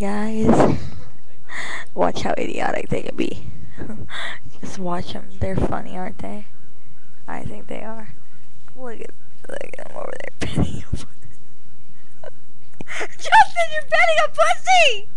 guys. Watch how idiotic they can be. Just watch them. They're funny, aren't they? I think they are. Look at, look at them over there petting a pussy. Justin, you're petting a pussy!